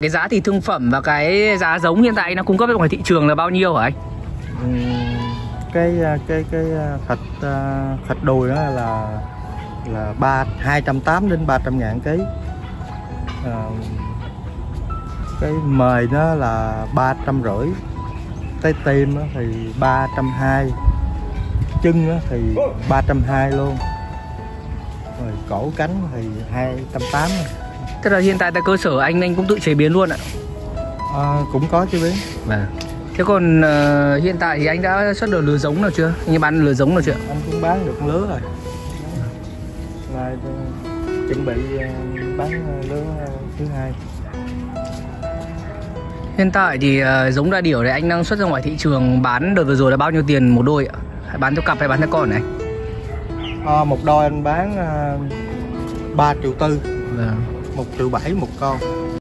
Cái giá thịt thương phẩm và cái giá giống hiện tại nó cung cấp ra ngoài thị trường là bao nhiêu hả anh? Ừ, cái à, cái cái à, thịt à, thịt đùi đó là là ba hai trăm tám đến 300 ngàn ký. À, cái mời nó là ba trăm rưỡi. Cái tim thì ba trăm hai. Chân thì ba trăm hai luôn. Rồi cổ cánh thì hai trăm tám tức là hiện tại tại cơ sở anh anh cũng tự chế biến luôn ạ à, cũng có chứ biến à. thế còn uh, hiện tại thì anh đã xuất được lứa giống nào chưa anh bán lứa giống nào chưa anh cũng bán được lứa rồi là ờ, chuẩn bị ờ, bán lứa thứ hai Hiện tại thì uh, giống đa điểu này anh đang xuất ra ngoài thị trường bán đợt vừa rồi là bao nhiêu tiền một đôi ạ? Hay bán theo cặp hay bán theo con này? À, một đôi anh bán uh, 3 triệu tư. Yeah. 1 triệu 7 một con.